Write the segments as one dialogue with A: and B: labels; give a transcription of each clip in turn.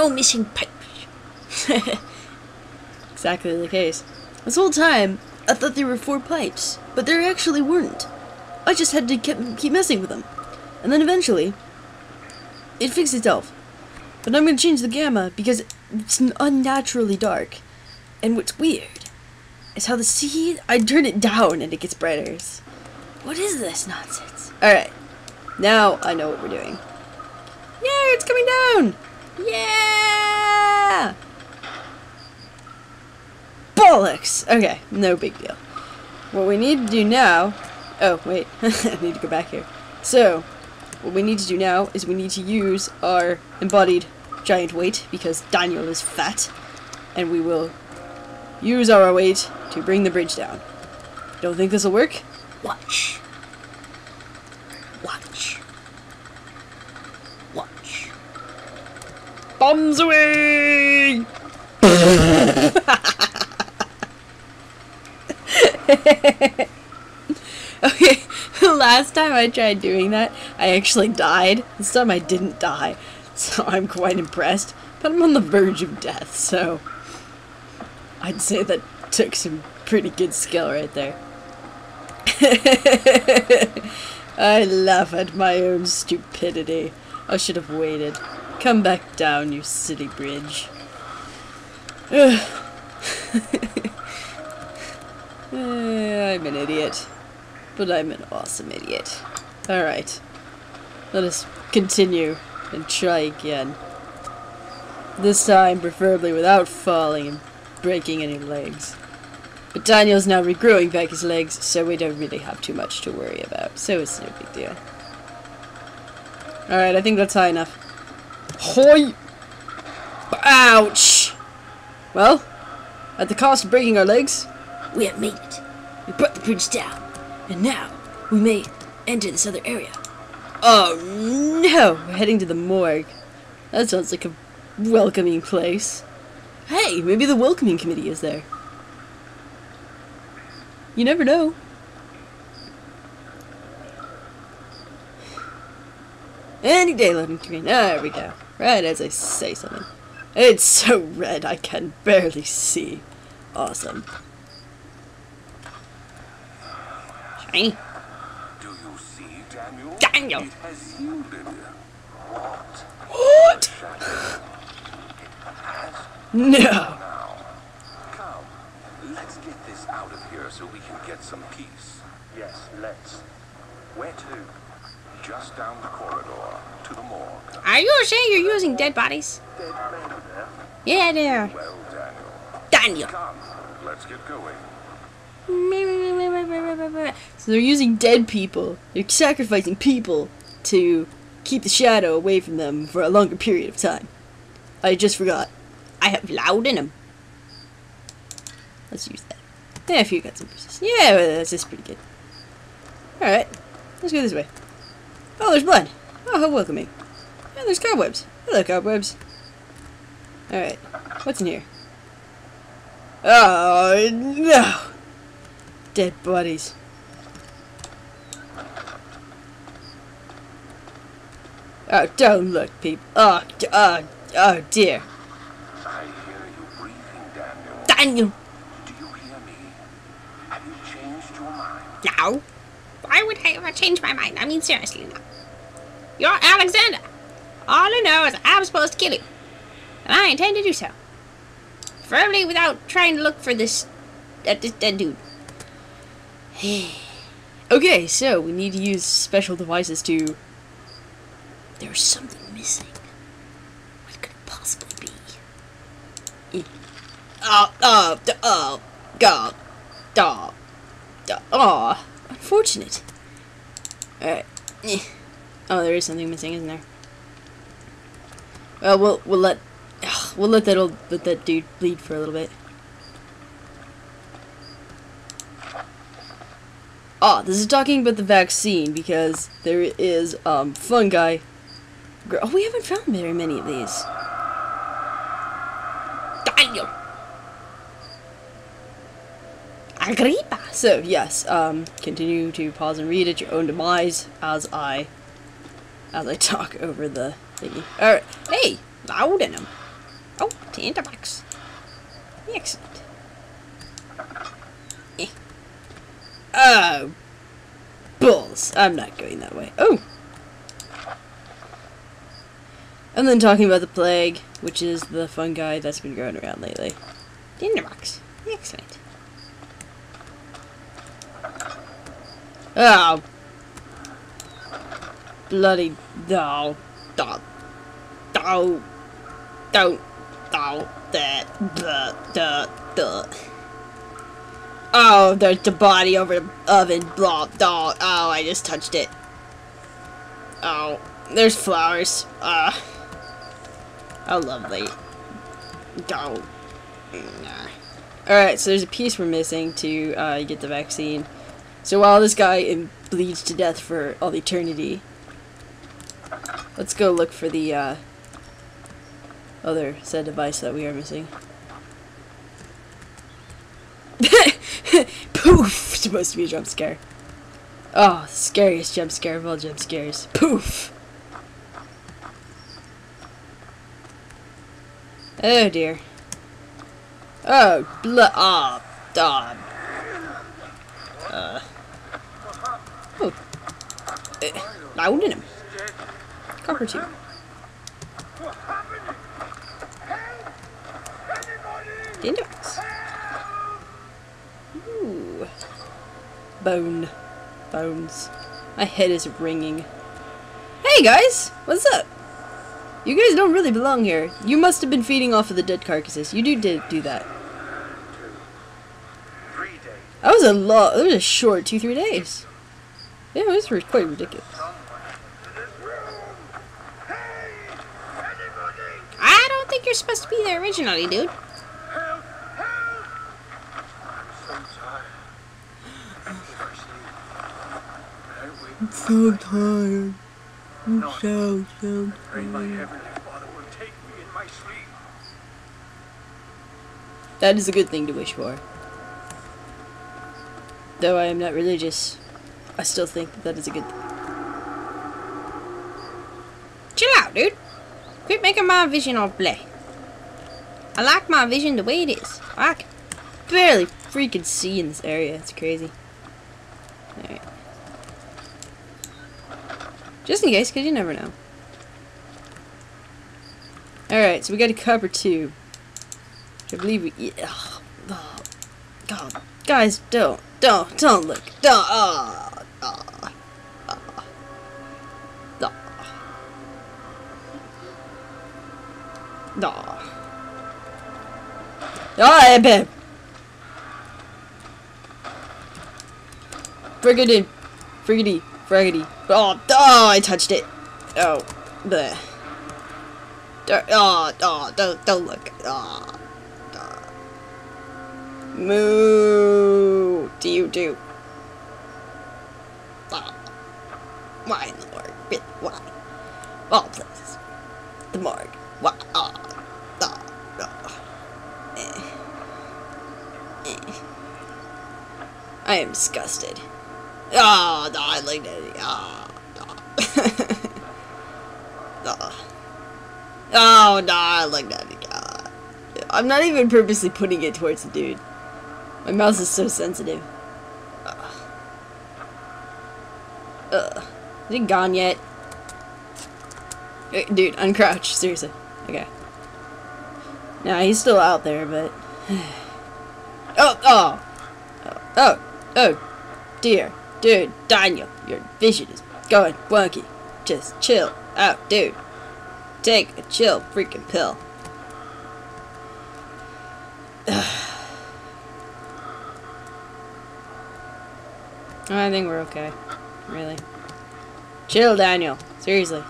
A: no missing pipes.
B: Exactly the case. This whole time, I thought there were four pipes, but there actually weren't. I just had to keep, keep messing with them. And then eventually, it fixed itself. But I'm gonna change the gamma because it's unnaturally dark. And what's weird is how the sea, I turn it down and it gets brighter. What is this nonsense? Alright, now I know what we're doing. Yeah, it's coming down! Yeah! Bollocks! Okay, no big deal. What we need to do now... Oh, wait. I need to go back here. So, what we need to do now is we need to use our embodied giant weight, because Daniel is fat, and we will use our weight to bring the bridge down. Don't think this will work?
A: Watch. Watch. Watch.
B: Bombs eh? away! okay, last time I tried doing that, I actually died. This time I didn't die, so I'm quite impressed. But I'm on the verge of death, so I'd say that took some pretty good skill right there. I laugh at my own stupidity. I should have waited. Come back down, you silly bridge. I'm an idiot. But I'm an awesome idiot. Alright. Let us continue and try again. This time, preferably without falling and breaking any legs. But Daniel's now regrowing back his legs, so we don't really have too much to worry about. So it's no big deal. Alright, I think that's high enough. Hoi! Ouch! Well, at the cost of breaking our legs,
A: We have made it. We brought the bridge down. And now we may enter this other area.
B: Oh no! We're heading to the morgue. That sounds like a welcoming place. Hey, maybe the welcoming committee is there. You never know. Any day loading screen. There we go. Right as I say something. It's so red I can barely see. Awesome.
A: Shiny.
C: Do you see, Daniel?
A: Daniel.
C: It has yielded. What?
B: What? No.
C: Now, come. Let's get this out of here so we can get some peace. Yes, let's. Where to? Just down the corridor to the morgue.
A: Are you sure you're using dead bodies?
C: Dead.
A: Yeah, they are.
C: Well, Daniel.
A: Daniel.
C: Come. Let's get going.
B: So they're using dead people. They're sacrificing people to keep the shadow away from them for a longer period of time. I just forgot.
A: I have laudanum.
B: Let's use that. Yeah, if you got some persistence. Yeah, that's just pretty good. Alright, let's go this way. Oh, there's blood. Oh, how welcoming. Yeah, there's cobwebs. Hello, cobwebs. Alright, what's in here? Oh, no! Dead bodies. Oh, don't look, people. Oh, oh, oh dear.
C: I hear you breathing, Daniel.
A: Daniel.
C: Do you hear me? Have you changed your mind?
A: No. Why would I ever change my mind? I mean, seriously now. You're Alexander. All I know is I'm supposed to kill you. And I intend to do so. Preferably without trying to look for this, uh, this dead dude.
B: Okay, so we need to use special devices to.
A: There's something missing. What could it possibly be?
B: Oh, oh, oh, God, oh, oh, unfortunate. Alright. Oh, there is something missing, isn't there? Well, we'll we'll let ugh, we'll let that old let that dude bleed for a little bit. Ah, this is talking about the vaccine because there is um fungi. Oh, we haven't found very many of these.
A: Agrippa.
B: So yes, um, continue to pause and read at your own demise as I, as I talk over the thingy. All right, hey,
A: Laudanum. Oh, tinderbox. Excellent. Eh.
B: Oh, bulls. I'm not going that way. Oh. And then talking about the plague, which is the fungi that's been growing around lately.
A: Tinderbox. Excellent.
B: Oh. Bloody no. Don't. Don't. Don't. Don't. That. Duh. Duh. Duh. Oh, there's the body over the oven. Blah. Duh. Oh, I just touched it. Oh, there's flowers. Uh. How lovely. Don't. Nah. Alright, so there's a piece we're missing to uh, get the vaccine. So while this guy bleeds to death for all eternity, let's go look for the uh, other said device that we are missing. Poof! Supposed to be a jump scare. Oh, scariest jump scare of all jump scares. Poof! Oh dear. Oh, blood. Oh, dog. Uh. Oh. Uh, laudanum. Copper tube. Dindos. Ooh. Bone. Bones. My head is ringing. Hey guys! What's up? You guys don't really belong here. You must have been feeding off of the dead carcasses. You do did do that. That was a lot. That was a short two three days. Yeah, it was quite ridiculous.
A: I don't think you're supposed to be there originally, dude.
C: Help! Help! I'm so tired. I sleep, I wake
B: So tired. I'm so so
C: Pray my heavenly Father will take me in my sleep.
B: That is a good thing to wish for. Though I am not religious, I still think that that is a good thing.
A: Chill out, dude. Quit making my vision all bleh. I like my vision the way it is. I can
B: Barely freaking see in this area. It's crazy. Alright. Just in case, because you never know. Alright, so we got a cover. Which I believe we. Yeah. Oh, God. Guys, don't. Don't. Don't look. Don't. Oh. Oh. Oh. Oh, babe. Friggity. Friggity. Friggity. Oh, oh, I touched it. Oh. Bleh. Oh, oh, don't, don't look. Oh. oh. Moo. Do you do? Oh. Why in the? Really, Why? Places. The morgue. Why? Oh. Oh. Oh. Eh. Eh. I am disgusted. Ah, ah, ah. Oh, no, I like that. it. Oh, no. Oh, I looked at it. Oh. I'm not even purposely putting it towards the dude. My mouse is so sensitive. Ugh. Ugh. Is it gone yet? Dude, uncrouch. Seriously. Okay. Nah, he's still out there, but... oh, oh! Oh, oh. Oh, dear. Dude, Daniel, your vision is going wonky. Just chill out, dude. Take a chill freaking pill. I think we're okay. Really. Chill, Daniel. Seriously.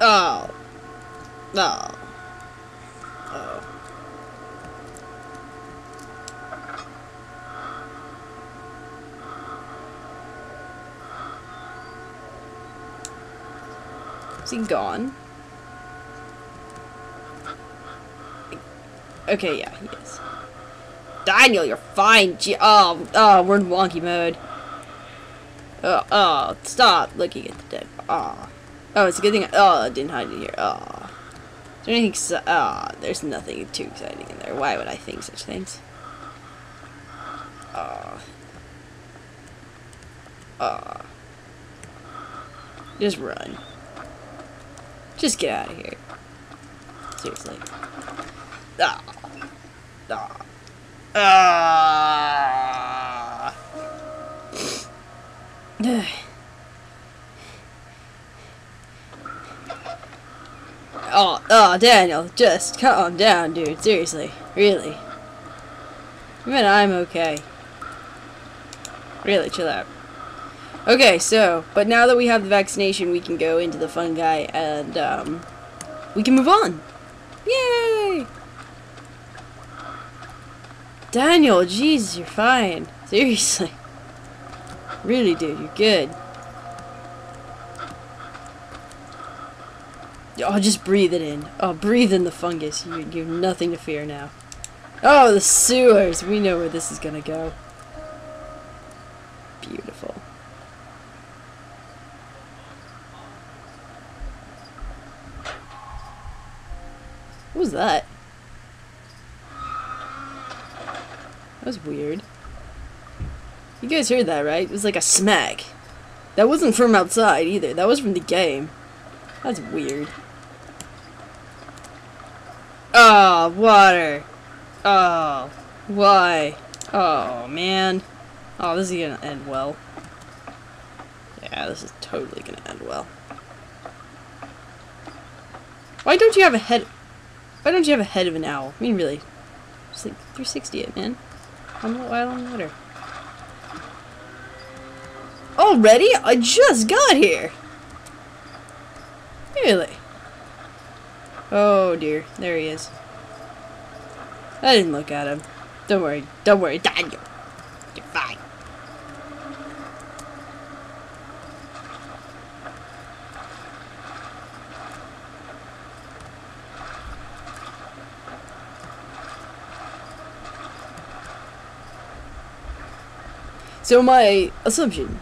B: Oh. Oh. Is he gone? Okay, yeah, he is. Daniel, you're fine. Oh, oh, we're in wonky mode. Oh, oh, stop looking at the dead. Oh. Oh, it's a good thing. I, oh, I didn't hide in here. Oh. Is there anything? exci- Ah, there's nothing too exciting in there. Why would I think such things? Oh, Ah. Just run. Just get out of here. Seriously. Ah. Ah. Ah. oh, oh, Daniel, just calm down, dude. Seriously, really. Even I'm okay. Really, chill out. Okay, so, but now that we have the vaccination, we can go into the fungi and, um, we can move on. Yay! Daniel, jeez, you're fine. Seriously. Really, dude, you're good. Oh, just breathe it in. Oh, breathe in the fungus. You, you have nothing to fear now. Oh, the sewers. We know where this is gonna go. Beautiful. What that? That was weird. You guys heard that, right? It was like a smack. That wasn't from outside either. That was from the game. That's weird. Oh, water. Oh, why? Oh, man. Oh, this is gonna end well. Yeah, this is totally gonna end well. Why don't you have a head? Why don't you have a head of an owl? I mean, really. Just like 360 it, eh, man. I'm a while on water. Already? I just got here! Really? Oh dear, there he is. I didn't look at him. Don't worry, don't worry, Daniel. You're fine. So my assumption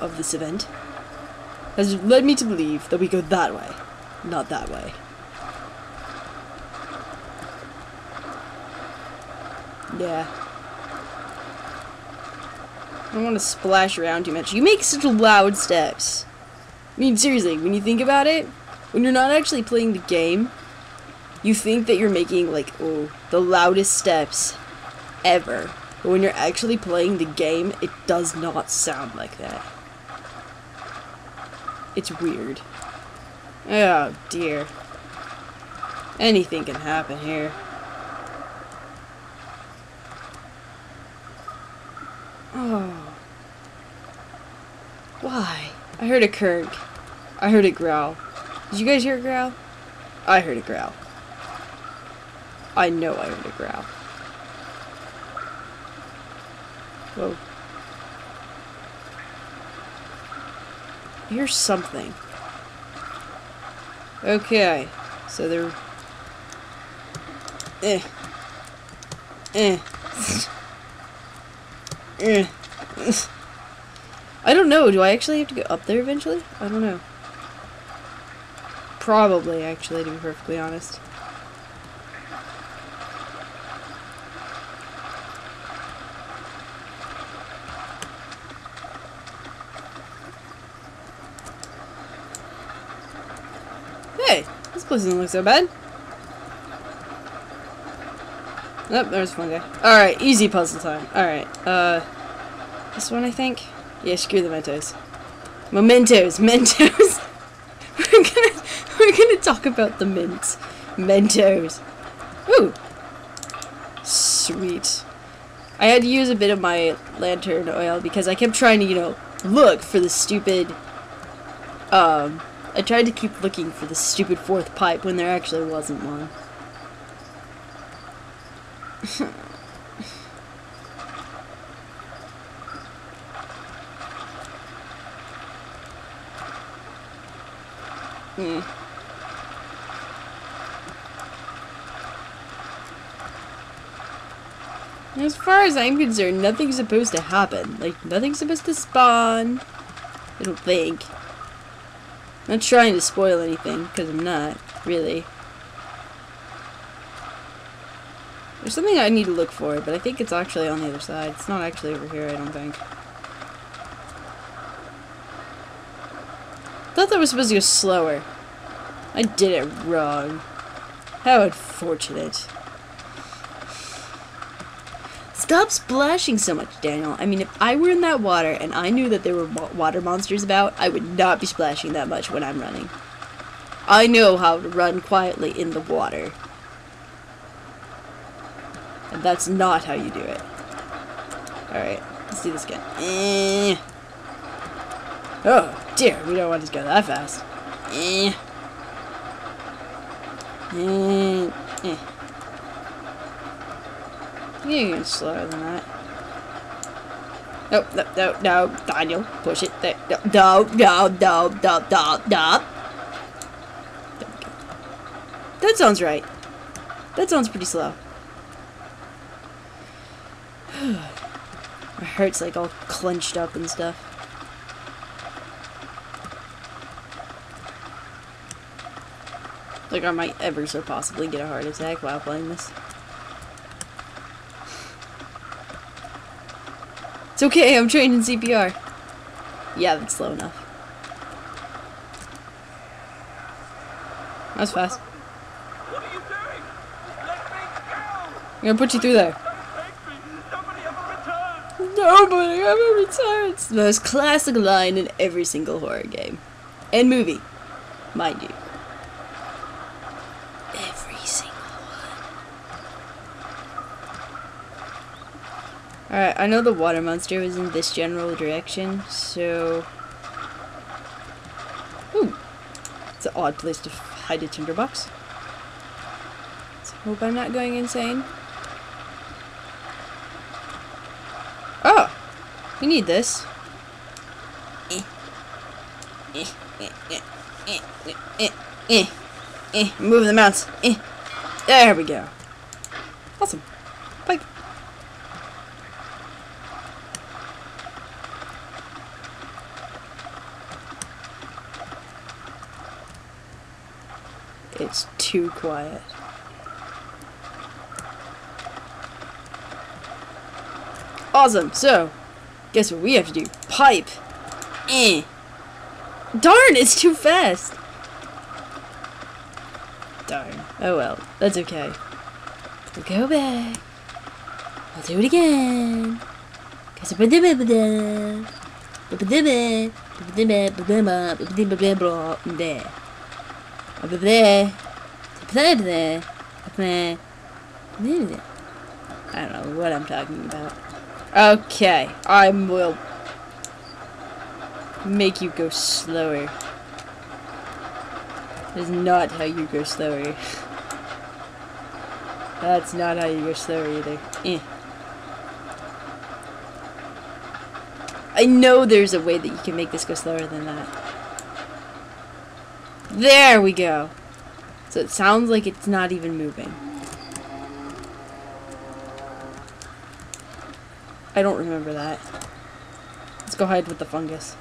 B: of this event has led me to believe that we go that way, not that way. Yeah. I don't want to splash around too much. You make such loud steps. I mean, seriously, when you think about it, when you're not actually playing the game, you think that you're making, like, oh, the loudest steps ever. But when you're actually playing the game, it does not sound like that. It's weird. Oh, dear. Anything can happen here. Oh. Why? I heard a kirk. I heard it growl. Did you guys hear it growl? I heard it growl. I know I heard it growl. Whoa. Here's something. Okay. So they're... Eh. Eh. Eh. I don't know. Do I actually have to go up there eventually? I don't know. Probably, actually, to be perfectly honest. Hey, this place doesn't look so bad. Oh, there's one guy. Alright, easy puzzle time. Alright, uh... This one, I think? Yeah, screw the Mentos. Mementos! Mentos! we're gonna... We're gonna talk about the mints. Mentos. Ooh! Sweet. I had to use a bit of my lantern oil because I kept trying to, you know, look for the stupid... Um... I tried to keep looking for the stupid fourth pipe when there actually wasn't one. Hmm. As far as I'm concerned, nothing's supposed to happen. Like, nothing's supposed to spawn. I don't think. I'm not trying to spoil anything, because I'm not, really. There's something I need to look for, but I think it's actually on the other side. It's not actually over here, I don't think. I thought that was supposed to go slower. I did it wrong. How unfortunate. Stop splashing so much, Daniel. I mean, if I were in that water and I knew that there were water monsters about, I would not be splashing that much when I'm running. I know how to run quietly in the water. And that's not how you do it. Alright, let's do this again. Eh. Oh, dear, we don't want to go that fast. Eh. Eh. Eh. You can slower than that. No, no, no, no, Daniel, push it there. No, no, no, no, no, no. That sounds right. That sounds pretty slow. My heart's like all clenched up and stuff. Like I might ever so possibly get a heart attack while playing this. It's okay, I'm trained in CPR. Yeah, that's slow enough. That's fast.
C: What are you doing? Let me go!
B: I'm gonna put you through there.
C: Nobody ever returns!
B: Nobody ever returns. The most classic line in every single horror game. And movie. Mind you. Every single one. Alright, I know the water monster was in this general direction, so... Ooh. It's an odd place to hide a tinderbox. Let's hope I'm not going insane. Oh! We need this. Eh. Eh, eh, eh, eh, eh, eh, eh, eh. Move the mounts. Eh. There we go. Awesome. Pipe. It's too quiet. Awesome. So, guess what we have to do? Pipe. Eh. Darn, it's too fast. Darn. Oh well, that's okay. We'll go back. I'll do it again. Cause I don't know what I'm talking about. Okay, I will make you go slower. That's not how you go slower. That's not how you go slower either. Eh. I know there's a way that you can make this go slower than that. There we go. So it sounds like it's not even moving. I don't remember that. Let's go hide with the fungus.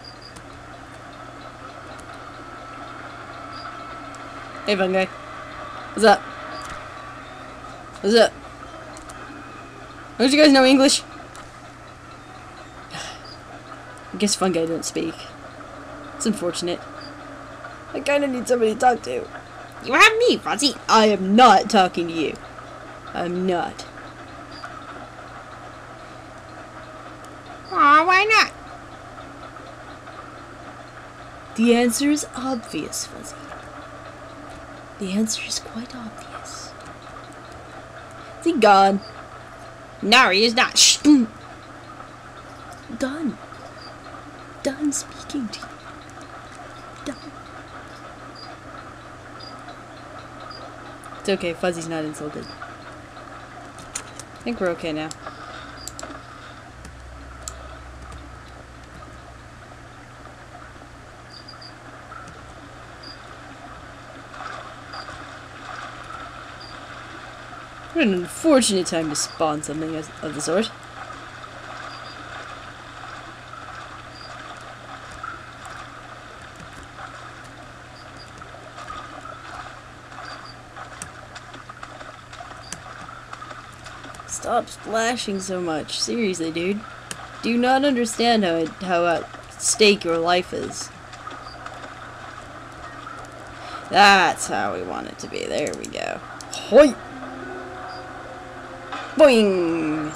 B: Hey, fungi. What's up? What's up? Don't you guys know English? I guess fungi don't speak. It's unfortunate. I kinda need somebody to talk to.
A: You have me, Fuzzy.
B: I am not talking to you. I'm not.
A: Aw, why not?
B: The answer is obvious, Fuzzy. The answer is quite obvious. Is he gone?
A: No, he is not. Shh.
B: Done. Done speaking to you. It's okay, Fuzzy's not insulted. I think we're okay now. What an unfortunate time to spawn something of the sort. Stop splashing so much. Seriously, dude. Do you not understand how it, how at stake your life is? That's how we want it to be. There we go. Hoi! Boing!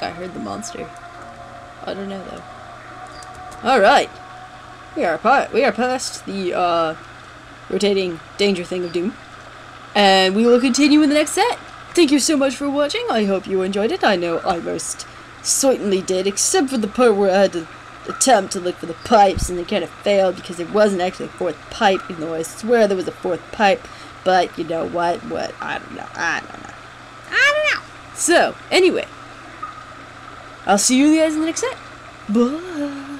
B: I heard the monster. I don't know though. All right, we are we are past the uh, rotating danger thing of doom, and we will continue in the next set. Thank you so much for watching. I hope you enjoyed it. I know I most certainly did, except for the part where I had to attempt to look for the pipes, and it kind of failed because there wasn't actually a fourth pipe, even though I swear there was a fourth pipe. But you know what? What? I don't know. I don't know.
A: I don't know.
B: So, anyway, I'll see you guys in the next set. Bye.